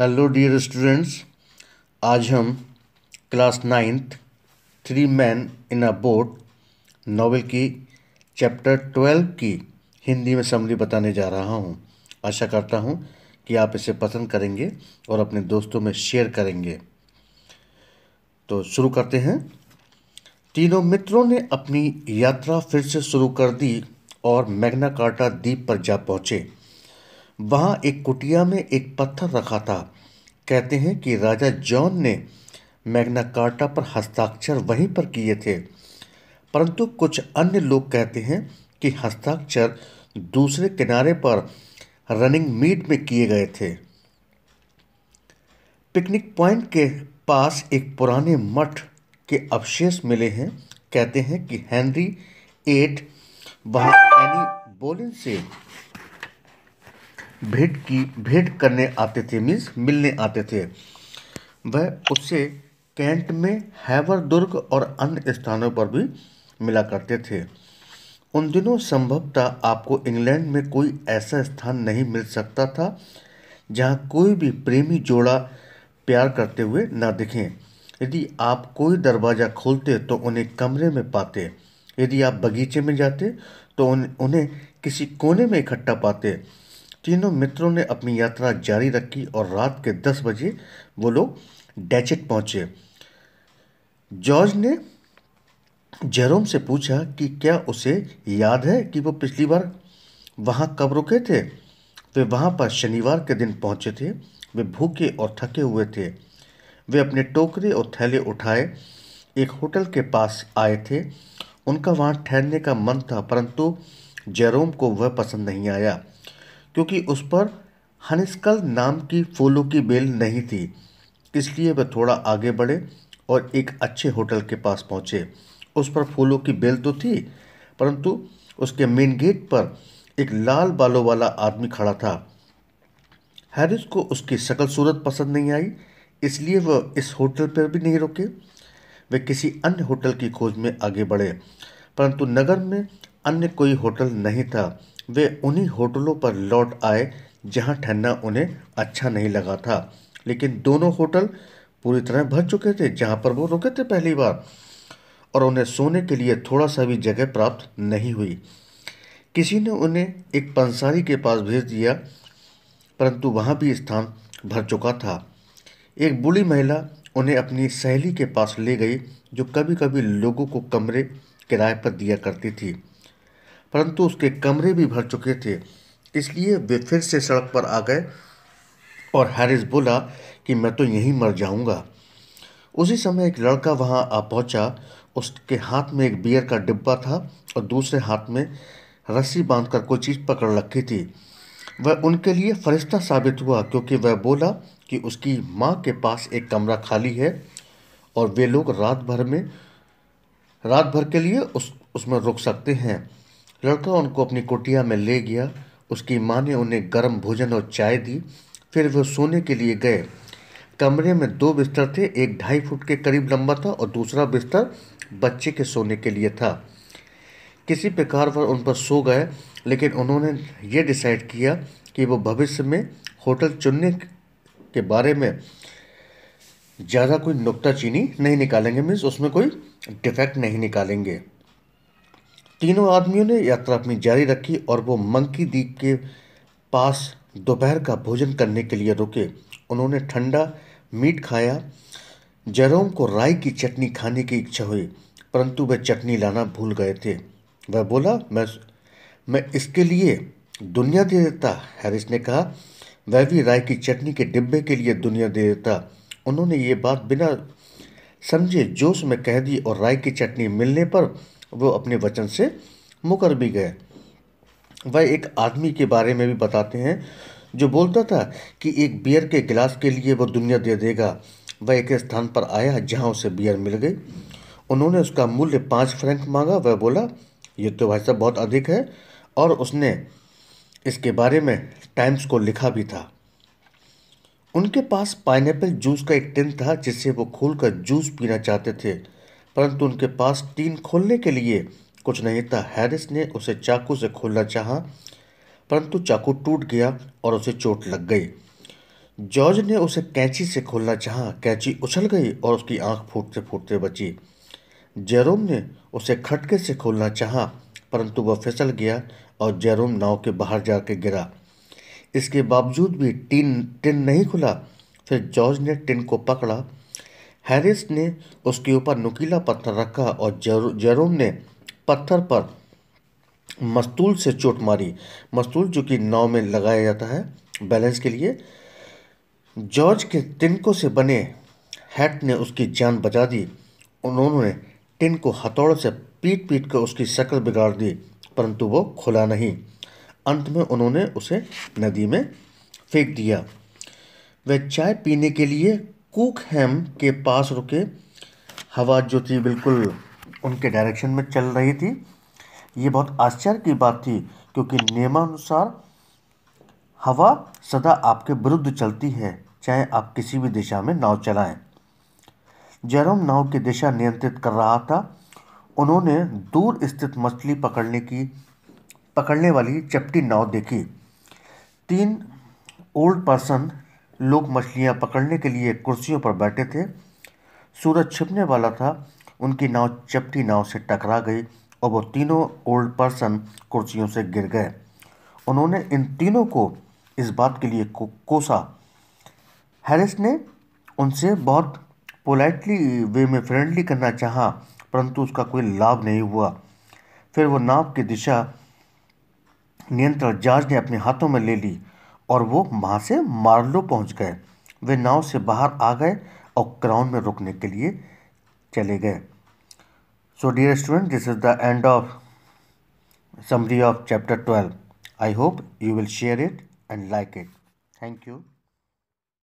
Hello dear students आज हम class ninth three man in a boat novel की chapter twelve की हिंदी में समरी बताने जा रहा हूँ। आशा करता हूँ कि आप इसे पसंद करेंगे और अपने दोस्तों में शेयर करेंगे। तो शुरू करते हैं। तीनों मित्रों ने अपनी यात्रा फिर से शुरू कर दी और मैग्ना कार्टा द्वीप पर जा पहुँचे। वहाँ एक कुटिया में एक पत्थर रखा था। कहते हैं कि राजा जॉन ने मैग्ना कार्टा पर हस्ताक्षर वहीं पर किए थे। परंतु कुछ अन्य लोग कहते हैं कि हस्ताक्षर दूसरे किनारे पर रनिंग मीट में किए गए थे। पिकनिक पॉइंट के पास एक पुराने मठ के अवशेष मिले हैं। कहते हैं कि हेनरी एट वहाँ एनी बोलिन से भेंट की, भेंट करने आते थे मीन्स मिलने आते थे। वह उससे कैंट में हैवर दुर्ग और अन्य स्थानों पर भी मिला करते थे। उन दिनों संभवतः आपको इंग्लैंड में कोई ऐसा स्थान नहीं मिल सकता था, जहाँ कोई भी प्रेमी जोड़ा प्यार करते हुए ना दिखें। यदि आप कोई दरवाज़ा खोलते तो उन्हें कमरे में पाते। यदि आप बगीचे में जाते तो उन्हें किसी कोने में इकट्ठा पाते। तीनों मित्रों ने अपनी यात्रा जारी रखी और रात के दस बजे वो लोग डैचेट पहुँचे। जॉर्ज ने जेरोम से पूछा कि क्या उसे याद है कि वो पिछली बार वहाँ कब रुके थे? वे वहाँ पर शनिवार के दिन पहुँचे थे। वे भूखे और थके हुए थे। वे अपने टोकरे और थैले उठाए, एक होटल के पास आए थे। उनका वहाँ ठहरने का मन था, परंतु जेरोम को वह पसंद नहीं आया। क्योंकि उस पर हनिस्कल नाम की फूलों की बेल नहीं थी, इसलिए वह थोड़ा आगे बढ़े और एक अच्छे होटल के पास पहुँचे। उस पर फूलों की बेल तो थी, परंतु उसके मेन गेट पर एक लाल बालों वाला आदमी खड़ा था। हैरिस को उसकी शकल सूरत पसंद नहीं आई, इसलिए वह इस होटल पर भी नहीं रुके। वे किसी अन्य होटल की खोज में आगे बढ़े, परंतु नगर में अन्य कोई होटल नहीं था। वे उन्हीं होटलों पर लौट आए, जहाँ ठहरना उन्हें अच्छा नहीं लगा था। लेकिन दोनों होटल पूरी तरह भर चुके थे, जहाँ पर वो रुके थे पहली बार, और उन्हें सोने के लिए थोड़ा सा भी जगह प्राप्त नहीं हुई। किसी ने उन्हें एक पंसारी के पास भेज दिया, परंतु वहाँ भी स्थान भर चुका था। एक बूढ़ी महिला उन्हें अपनी सहेली के पास ले गई, जो कभी कभी लोगों को कमरे किराए पर दिया करती थी। परंतु उसके कमरे भी भर चुके थे। इसलिए वे फिर से सड़क पर आ गए और हैरिस बोला कि मैं तो यहीं मर जाऊँगा। उसी समय एक लड़का वहाँ आ पहुँचा। उसके हाथ में एक बियर का डिब्बा था और दूसरे हाथ में रस्सी बांधकर कोई चीज़ पकड़ रखी थी। वह उनके लिए फरिश्ता साबित हुआ क्योंकि वह बोला कि उसकी माँ के पास एक कमरा खाली है और वे लोग रात भर में, रात भर के लिए उस, उसमें रुक सकते हैं। लड़का उनको अपनी कुटिया में ले गया, उसकी माँ ने उन्हें गर्म भोजन और चाय दी, फिर वह सोने के लिए गए। कमरे में दो बिस्तर थे, एक ढाई फुट के करीब लंबा था और दूसरा बिस्तर बच्चे के सोने के लिए था। किसी प्रकार वह उन पर सो गए, लेकिन उन्होंने ये डिसाइड किया कि वो भविष्य में होटल चुनने के बारे में ज़्यादा कोई नुकता चीनी नहीं निकालेंगे, मीन्स उसमें कोई डिफेक्ट नहीं निकालेंगे। तीनों आदमियों ने यात्रा अपनी जारी रखी और वो मंकी द्वीप के पास दोपहर का भोजन करने के लिए रुके। उन्होंने ठंडा मीट खाया। जेरोम को राई की चटनी खाने की इच्छा हुई, परंतु वह चटनी लाना भूल गए थे। वह बोला, मैं मैं इसके लिए दुनिया दे देता हैरिस ने कहा। वह भी राय की चटनी के डिब्बे के लिए दुनिया दे देता उन्होंने ये बात बिना समझे जोश में कह दी और राय की चटनी मिलने पर वो अपने वचन से मुकर भी गए। वह एक आदमी के बारे में भी बताते हैं, जो बोलता था कि एक बियर के गिलास के लिए वो दुनिया दे देगा। वह एक स्थान पर आया जहाँ उसे बियर मिल गई। उन्होंने उसका मूल्य पाँच फ्रैंक मांगा। वह बोला, ये तो भाई साहब बहुत अधिक है। और उसने इसके बारे में टाइम्स को लिखा भी था। उनके पास पाइनएप्पल जूस का एक टिन था जिससे वो खोलकर जूस पीना चाहते थे। परंतु उनके पास टीन खोलने के लिए कुछ नहीं था हैरिस ने उसे चाकू से खोलना चाहा, परंतु चाकू टूट गया और उसे चोट लग गई। जॉर्ज ने उसे कैंची से खोलना चाहा, कैंची उछल गई और उसकी आँख फूटते फूटते बची। जेरोम ने उसे खटके से खोलना चाहा, परंतु वह फिसल गया और जेरोम नाव के बाहर जाकर गिरा। इसके बावजूद भी टिन टिन नहीं खुला। फिर जॉर्ज ने टिन को पकड़ा हैरिस ने उसके ऊपर नुकीला पत्थर रखा और जेरोम ने पत्थर पर मस्तूल से चोट मारी। मस्तूल, जो कि नाव में लगाया जाता है, बैलेंस के लिए, जॉर्ज के तिनकों से बने हैट ने उसकी जान बचा दी। उन्होंने टिन को हथौड़ से पीट पीट कर उसकी शक्ल बिगाड़ दी, परंतु वो खुला नहीं। अंत में उन्होंने उसे नदी में फेंक दिया। वे चाय पीने के लिए कुक हैम के पास रुके। हवा जो थी बिल्कुल उनके डायरेक्शन में चल रही थी। ये बहुत आश्चर्य की बात थी, क्योंकि नियमानुसार हवा सदा आपके विरुद्ध चलती है, चाहे आप किसी भी दिशा में नाव चलाएँ। जेरोम नाव की दिशा नियंत्रित कर रहा था। उन्होंने दूर स्थित मछली पकड़ने की, पकड़ने वाली चपटी नाव देखी। तीन ओल्ड पर्सन लोग मछलियाँ पकड़ने के लिए कुर्सियों पर बैठे थे। सूरज छिपने वाला था। उनकी नाव चपटी नाव से टकरा गई और वो तीनों ओल्ड पर्सन कुर्सियों से गिर गए। उन्होंने इन तीनों को इस बात के लिए को, कोसा। हैरिस ने उनसे बहुत पोलाइटली वे में फ्रेंडली करना चाहा परंतु उसका कोई लाभ नहीं हुआ। फिर वो नाव की दिशा नियंत्रण जॉर्ज ने अपने हाथों में ले ली। और वो वहाँ से मार्लो पहुँच गए। वे नाव से बाहर आ गए और क्राउन में रुकने के लिए चले गए। So dear student this is the end of summary of chapter 12 i hope you will share it and like it. Thank you.